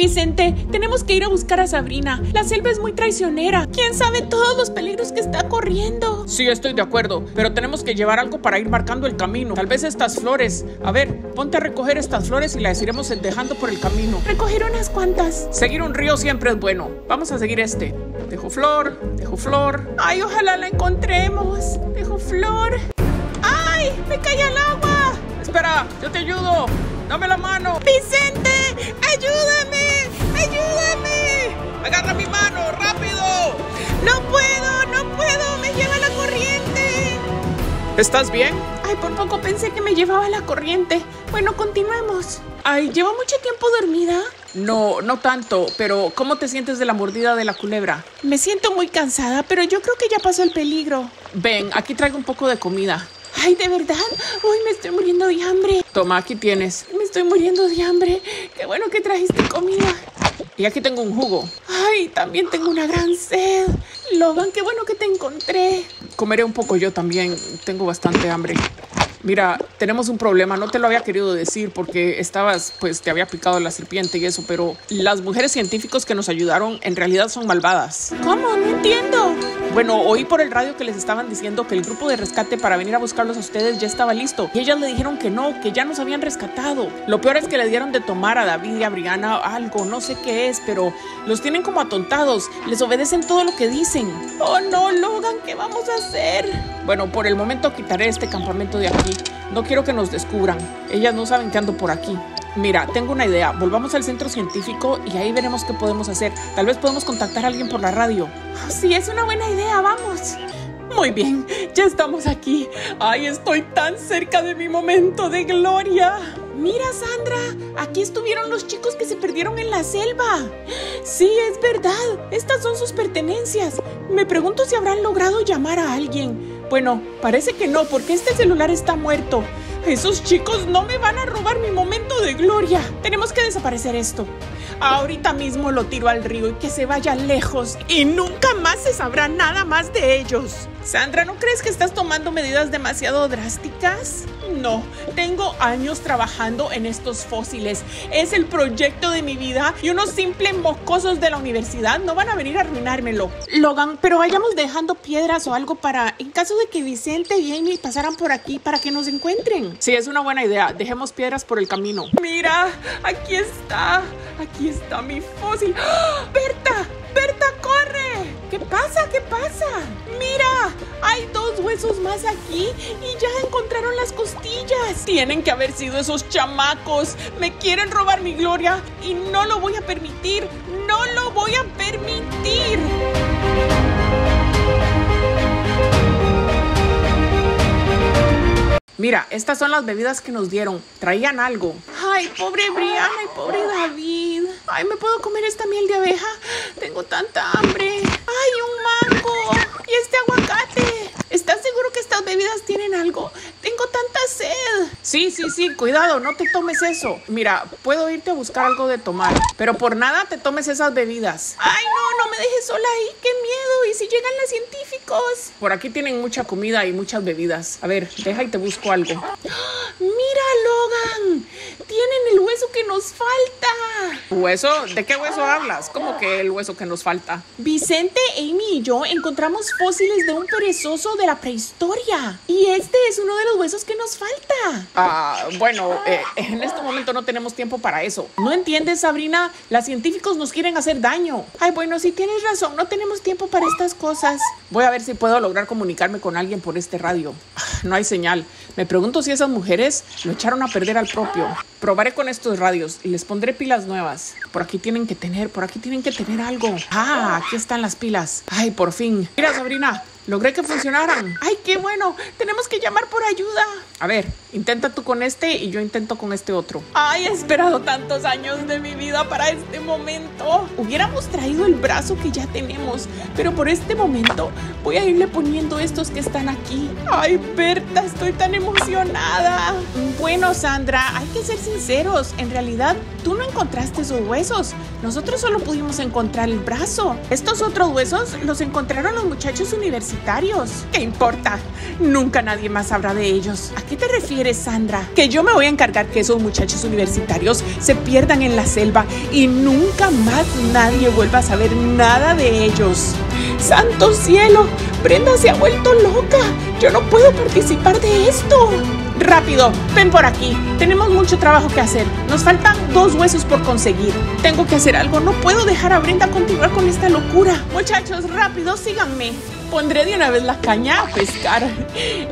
Vicente, tenemos que ir a buscar a Sabrina. La selva es muy traicionera. ¿Quién sabe todos los peligros que está corriendo? Sí, estoy de acuerdo, pero tenemos que llevar algo para ir marcando el camino. Tal vez estas flores. A ver, ponte a recoger estas flores y las iremos dejando por el camino. Recoger unas cuantas. Seguir un río siempre es bueno. Vamos a seguir este. Dejo flor, dejo flor. Ay, ojalá la encontremos. Dejo flor. ¡Ay! ¡Me cae al agua! Espera, yo te ayudo. Dame la mano. ¡Vicente! ¡Ayúdame! ¡Ayúdame! Agarra mi mano, rápido. ¡No puedo! ¡No puedo! ¡Me lleva la corriente! ¿Estás bien? Ay, por poco pensé que me llevaba la corriente. Bueno, continuemos. Ay, ¿llevo mucho tiempo dormida? No, no tanto, pero ¿cómo te sientes de la mordida de la culebra? Me siento muy cansada, pero yo creo que ya pasó el peligro. Ven, aquí traigo un poco de comida. Ay, ¿de verdad? Uy, me estoy muriendo de hambre. Toma, aquí tienes. Me estoy muriendo de hambre. Qué bueno que trajiste comida. Y aquí tengo un jugo. Ay, también tengo una gran sed. Logan, qué bueno que te encontré. Comeré un poco yo también. Tengo bastante hambre. Mira, tenemos un problema, no te lo había querido decir porque estabas, pues te había picado la serpiente y eso, pero las mujeres científicos que nos ayudaron en realidad son malvadas. ¿Cómo? No entiendo. Bueno, oí por el radio que les estaban diciendo que el grupo de rescate para venir a buscarlos a ustedes ya estaba listo. Y ellas le dijeron que no, que ya nos habían rescatado. Lo peor es que le dieron de tomar a David y a Brianna algo, no sé qué es, pero los tienen como atontados. Les obedecen todo lo que dicen. Oh no, Logan, ¿qué vamos a hacer? Bueno, por el momento quitaré este campamento de aquí. No quiero que nos descubran. Ellas no saben que ando por aquí. Mira, tengo una idea. Volvamos al centro científico y ahí veremos qué podemos hacer. Tal vez podemos contactar a alguien por la radio. Sí, es una buena idea. Vamos. Muy bien, ya estamos aquí. Ay, estoy tan cerca de mi momento de gloria. Mira, Sandra, aquí estuvieron los chicos que se perdieron en la selva. Sí, es verdad. Estas son sus pertenencias. Me pregunto si habrán logrado llamar a alguien. Bueno, parece que no, porque este celular está muerto. Esos chicos no me van a robar mi momento de gloria. Tenemos que desaparecer esto. Ahorita mismo lo tiro al río y que se vaya lejos y nunca más se sabrá nada más de ellos. Sandra, ¿no crees que estás tomando medidas demasiado drásticas? No, tengo años trabajando en estos fósiles. Es el proyecto de mi vida y unos simples mocosos de la universidad no van a venir a arruinármelo. Logan, pero vayamos dejando piedras o algo para, en caso de que Vicente y Amy pasaran por aquí para que nos encuentren. Sí, es una buena idea. Dejemos piedras por el camino. Mira, aquí está. Aquí está mi fósil. ¡Ah! ¡Berta! ¡Berta, corre! ¿Qué pasa? ¿Qué pasa? Mira, hay dos huesos más aquí y ya encontraron las costillas. Tienen que haber sido esos chamacos. Me quieren robar mi gloria y no lo voy a permitir. No lo voy a permitir. Mira, estas son las bebidas que nos dieron. Traían algo. Ay, pobre Brianna y pobre David. Ay, ¿me puedo comer esta miel de abeja? Tengo tanta hambre. Ay, un mango. Y este aguacate. ¿Estás seguro que estas bebidas tienen algo? Tengo tanta sed. Sí, sí, sí, cuidado, no te tomes eso. Mira, puedo irte a buscar algo de tomar, pero por nada te tomes esas bebidas. Ay, no, no me dejes sola ahí. Qué miedo. ¿Y si llegan los científicos? Por aquí tienen mucha comida y muchas bebidas. A ver, deja y te busco algo. Mira, Logan. Tienen el hueso que nos falta. ¿Hueso? ¿De qué hueso hablas? ¿Cómo que el hueso que nos falta? Vicente, Amy y yo encontramos fósiles de un perezoso de la prehistoria. Y este es uno de los huesos que nos falta. Ah, bueno, eh, en este momento no tenemos tiempo para eso. ¿No entiendes, Sabrina? Las científicos nos quieren hacer daño. Ay, bueno, si tienes razón, no tenemos tiempo para estas cosas. Voy a ver si puedo lograr comunicarme con alguien por este radio. No hay señal. Me pregunto si esas mujeres lo echaron a perder al propio. Probaré con estos radios y les pondré pilas nuevas. Por aquí tienen que tener, por aquí tienen que tener algo. Ah, aquí están las pilas. Ay, por fin. Mira, Sabrina, logré que funcionaran. Ay, qué bueno. Tenemos que llamar por ayuda. A ver, intenta tú con este y yo intento con este otro. Ay, he esperado tantos años de mi vida para este momento. Hubiéramos traído el brazo que ya tenemos, pero por este momento voy a irle poniendo estos que están aquí. Ay, Berta, estoy tan emocionada. Bueno, Sandra, hay que ser sinceros. En realidad, tú no encontraste esos huesos. Nosotros solo pudimos encontrar el brazo. Estos otros huesos los encontraron los muchachos universitarios ¿Qué importa? Nunca nadie más sabrá de ellos. ¿A qué te refieres, Sandra? Que yo me voy a encargar que esos muchachos universitarios se pierdan en la selva y nunca más nadie vuelva a saber nada de ellos. ¡Santo cielo! Brenda se ha vuelto loca. Yo no puedo participar de esto. Rápido, ven por aquí. Tenemos mucho trabajo que hacer. Nos faltan dos huesos por conseguir. Tengo que hacer algo. No puedo dejar a Brenda continuar con esta locura. Muchachos, rápido, síganme. Pondré de una vez la caña a pescar.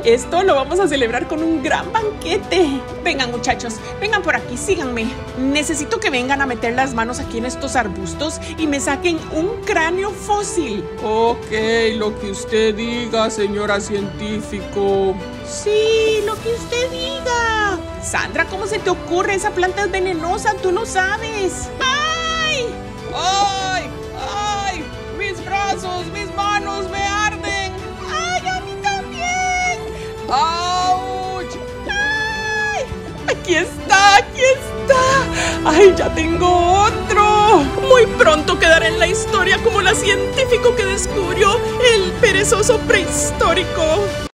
Esto lo vamos a celebrar con un gran banquete. Vengan muchachos, vengan por aquí, síganme. Necesito que vengan a meter las manos aquí en estos arbustos y me saquen un cráneo fósil. Ok, lo que usted diga, señora científico. Sí, lo que usted diga. Sandra, ¿cómo se te ocurre? Esa planta es venenosa, tú no sabes. ¡Ay! ¡Ay! ¡Auch! ¡Ay! Aquí está, aquí está. ¡Ay, ya tengo otro! Muy pronto quedará en la historia como la científico que descubrió el perezoso prehistórico.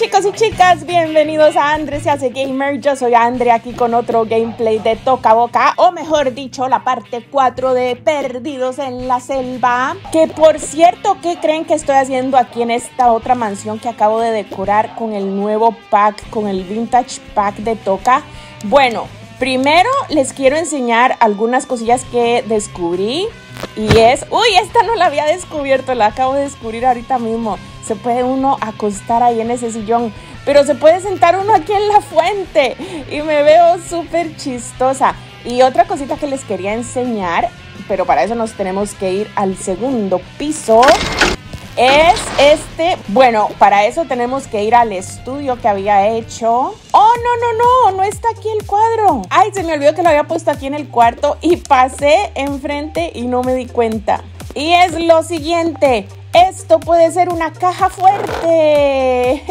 Chicos y chicas, bienvenidos a Andrés se hace gamer. Yo soy Andre aquí con otro gameplay de Toca Boca, o mejor dicho, la parte 4 de Perdidos en la Selva. Que por cierto, ¿qué creen que estoy haciendo aquí en esta otra mansión que acabo de decorar con el nuevo pack, con el vintage pack de Toca? Bueno, primero les quiero enseñar algunas cosillas que descubrí. Y es, uy, esta no la había descubierto, la acabo de descubrir ahorita mismo. Se puede uno acostar ahí en ese sillón, pero se puede sentar uno aquí en la fuente. Y me veo súper chistosa. Y otra cosita que les quería enseñar, pero para eso nos tenemos que ir al segundo piso, es este, bueno, para eso tenemos que ir al estudio que había hecho. Oh, no, no, no, no está aquí el cuadro. Ay, se me olvidó que lo había puesto aquí en el cuarto y pasé enfrente y no me di cuenta. Y es lo siguiente, esto puede ser una caja fuerte.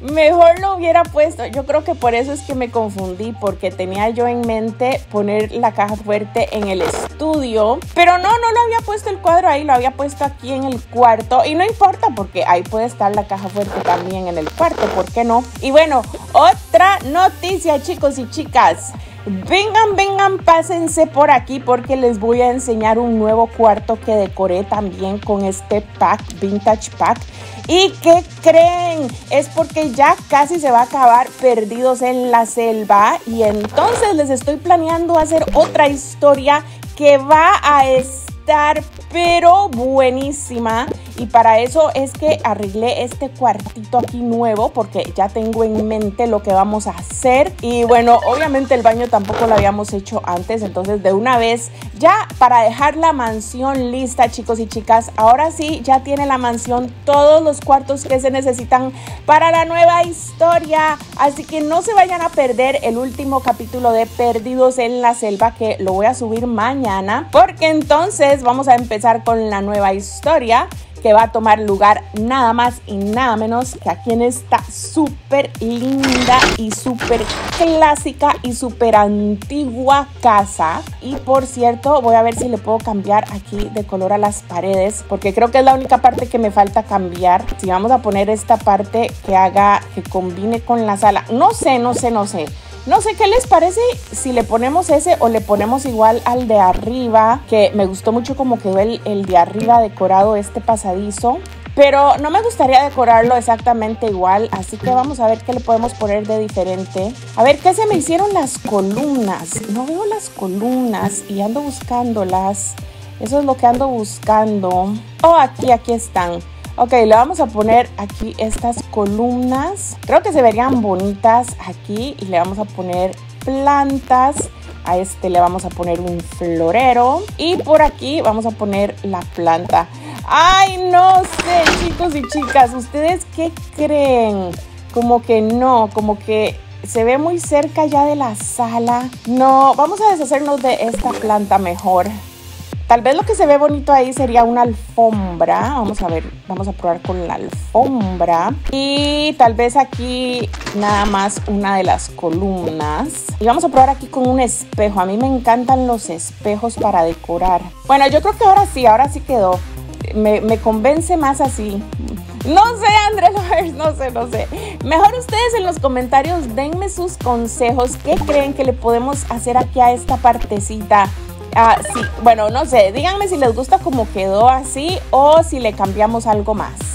Mejor lo hubiera puesto. Yo creo que por eso es que me confundí, porque tenía yo en mente poner la caja fuerte en el estudio. Pero no, no lo había puesto el cuadro ahí, lo había puesto aquí en el cuarto. Y no importa, porque ahí puede estar la caja fuerte también en el cuarto, ¿por qué no? Y bueno, otra noticia, chicos y chicas. Vengan, vengan, pásense por aquí porque les voy a enseñar un nuevo cuarto que decoré también con este pack, vintage pack. ¿Y qué creen? Es porque ya casi se va a acabar Perdidos en la Selva y entonces les estoy planeando hacer otra historia que va a estar pero buenísima. Y para eso es que arreglé este cuartito aquí nuevo porque ya tengo en mente lo que vamos a hacer. Y bueno, obviamente el baño tampoco lo habíamos hecho antes, entonces de una vez ya para dejar la mansión lista chicos y chicas, ahora sí ya tiene la mansión todos los cuartos que se necesitan para la nueva historia. Así que no se vayan a perder el último capítulo de Perdidos en la Selva que lo voy a subir mañana porque entonces vamos a empezar con la nueva historia que va a tomar lugar nada más y nada menos que aquí en esta súper linda y súper clásica y súper antigua casa. Y por cierto, voy a ver si le puedo cambiar aquí de color a las paredes, porque creo que es la única parte que me falta cambiar. Si vamos a poner esta parte que haga, que combine con la sala. No sé, no sé, no sé. No sé qué les parece si le ponemos ese o le ponemos igual al de arriba, que me gustó mucho como quedó el, el de arriba decorado este pasadizo. Pero no me gustaría decorarlo exactamente igual, así que vamos a ver qué le podemos poner de diferente. A ver, ¿qué se me hicieron las columnas? No veo las columnas y ando buscándolas. Eso es lo que ando buscando. Oh, aquí, aquí están. Ok, le vamos a poner aquí estas columnas. Creo que se verían bonitas aquí y le vamos a poner plantas. A este le vamos a poner un florero. Y por aquí vamos a poner la planta. Ay, no sé, chicos y chicas. ¿Ustedes qué creen? Como que no, como que se ve muy cerca ya de la sala. No, vamos a deshacernos de esta planta mejor. Tal vez lo que se ve bonito ahí sería una alfombra. Vamos a ver, vamos a probar con la alfombra. Y tal vez aquí nada más una de las columnas. Y vamos a probar aquí con un espejo. A mí me encantan los espejos para decorar. Bueno, yo creo que ahora sí, ahora sí quedó. Me, me convence más así. No sé, André Lovers, no sé, no sé. Mejor ustedes en los comentarios denme sus consejos. ¿Qué creen que le podemos hacer aquí a esta partecita? Ah, sí, bueno, no sé, díganme si les gusta como quedó así o si le cambiamos algo más.